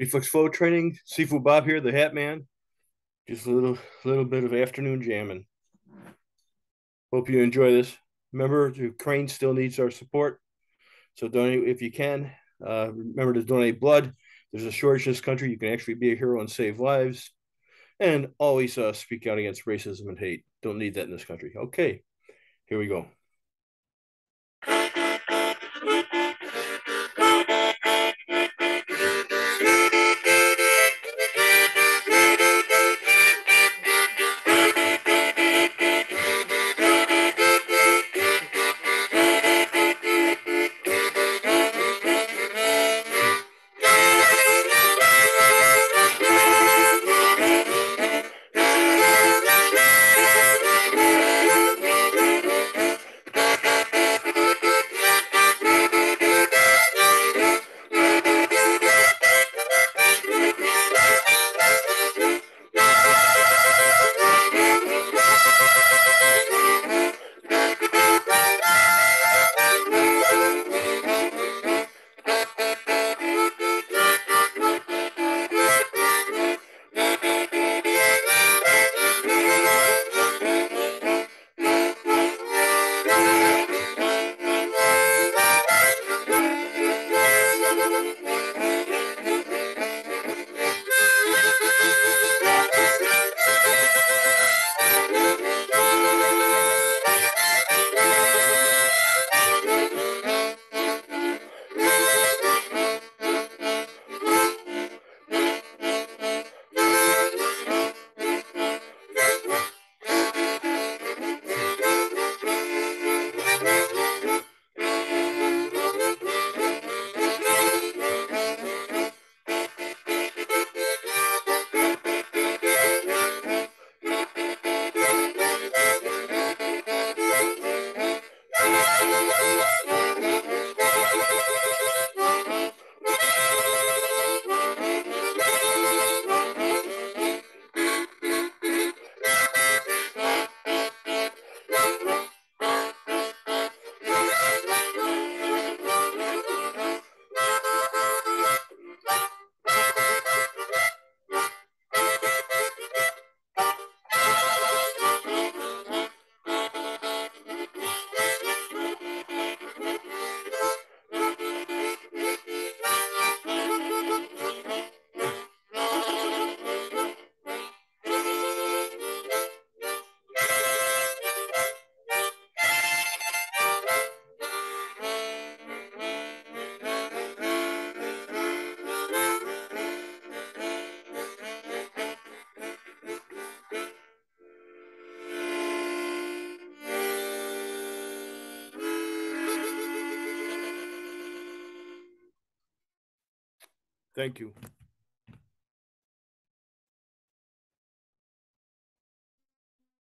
Reflex flow training. Sifu Bob here, the Hat Man. Just a little little bit of afternoon jamming. Hope you enjoy this. Remember, Ukraine still needs our support, so donate if you can. Uh, remember to donate blood. There's a shortage in this country. You can actually be a hero and save lives. And always uh, speak out against racism and hate. Don't need that in this country. Okay, here we go.